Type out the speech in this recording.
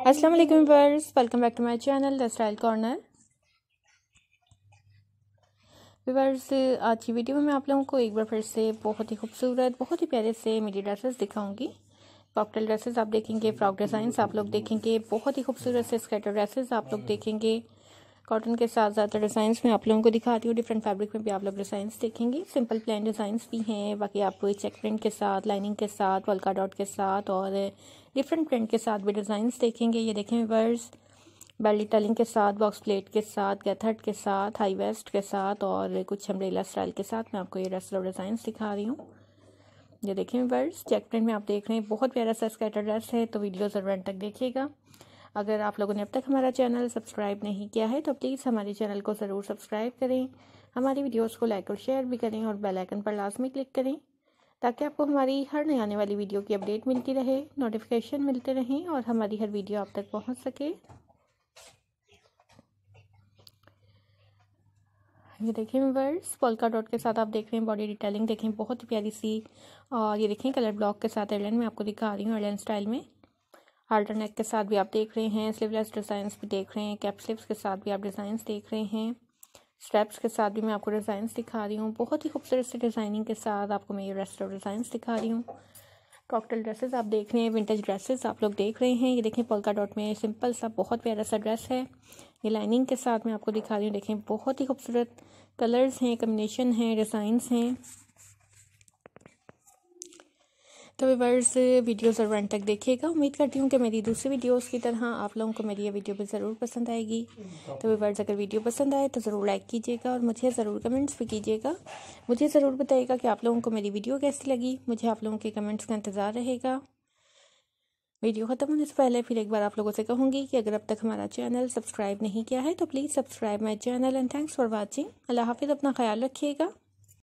अस्सलाम वालेकुम verse welcome back to my channel the style corner verse आज की वीडियो में मैं आप लोगों को एक बार फिर से बहुत ही खूबसूरत बहुत ही प्यारे से मेरी ड्रेसेस दिखाऊँगी। कॉकटेल ड्रेसेस आप देखेंगे फ्रॉक डिज़ाइंस आप लोग देखेंगे बहुत ही खूबसूरत से स्केटर ड्रेसेस आप लोग देखेंगे। कॉटन के साथ ज़्यादातर डिज़ाइंस में आप लोगों को दिखाती हूँ डिफरेंट फैब्रिक में भी आप लोग डिज़ाइंस देखेंगे। सिंपल प्लेन डिज़ाइंस भी हैं बाकी आप चेक प्रिंट के साथ लाइनिंग के साथ वल्का डॉट के साथ और डिफरेंट प्रिंट के साथ भी डिज़ाइंस देखेंगे। ये देखें वर्स बेली टलिंग के साथ बॉक्स प्लेट के साथ गैथर्ट के साथ हाई वेस्ट के साथ और कुछ अम्ब्रेला स्टाइल के साथ मैं आपको ये ड्रेस डिज़ाइन दिखा रही हूँ। ये देखें वर्स चेक प्रिंट में आप देख रहे हैं, बहुत प्यारा सा स्केटर ड्रेस है तो वीडियो ज़रूर तक देखिएगा। अगर आप लोगों ने अब तक हमारा चैनल सब्सक्राइब नहीं किया है तो प्लीज़ हमारे चैनल को ज़रूर सब्सक्राइब करें। हमारी वीडियोस को लाइक और शेयर भी करें और बेल आइकन पर लाजमी क्लिक करें। ताकि आपको हमारी हर नई आने वाली वीडियो की अपडेट मिलती रहे नोटिफिकेशन मिलते रहें और हमारी हर वीडियो आप तक पहुँच सके। ये देखें वर्ड्स पोलका डॉट के साथ आप देख रहे हैं बॉडी डिटेलिंग देखें, बहुत ही प्यारी सी, और ये देखें कलर ब्लॉक के साथ एयरलाइन में आपको दिखा रही हूँ एयरलाइन स्टाइल में। हाल्टर नेक के साथ भी आप देख रहे हैं स्लीवलेस डिज़ाइंस भी देख रहे हैं कैप स्लिप्स के साथ भी आप डिज़ाइंस देख रहे हैं। स्टेप्स के साथ भी मैं आपको डिज़ाइंस दिखा रही हूँ। बहुत ही खूबसूरत से डिज़ाइनिंग के साथ आपको मैं ये रेस्ट ऑफ़ डिज़ाइंस दिखा रही हूँ। कॉकटेल ड्रेसेस आप देख रहे हैं विंटेज ड्रेसेस आप लोग देख रहे हैं। ये देखें पोलका डॉट में सिंपल सा, बहुत प्यारा सा ड्रेस है। ये लाइनिंग के साथ मैं आपको दिखा रही हूँ। देखें बहुत ही खूबसूरत कलर्स हैं कम्बिनेशन हैं डिज़ाइंस हैं। तो वीवर्स वीडियो ज़रूर एंड तक देखिएगा। उम्मीद करती हूँ कि मेरी दूसरी वीडियोस की तरह आप लोगों को मेरी ये वीडियो भी ज़रूर पसंद आएगी। तो वीवर्स अगर वीडियो पसंद आए तो ज़रूर लाइक कीजिएगा और मुझे ज़रूर कमेंट्स भी कीजिएगा। मुझे ज़रूर बताइएगा कि आप लोगों को मेरी वीडियो कैसी लगी। मुझे आप लोगों के कमेंट्स का इंतज़ार रहेगा। वीडियो ख़त्म होने से पहले फिर एक बार आप लोगों से कहूँगी कि अगर अब तक हमारा चैनल सब्सक्राइब नहीं किया है तो please subscribe my channel and thanks for watching अल्लाह हाफिज़, अपना ख्याल रखिएगा।